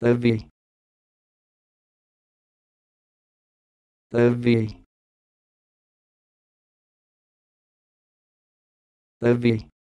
Levy Levy Levy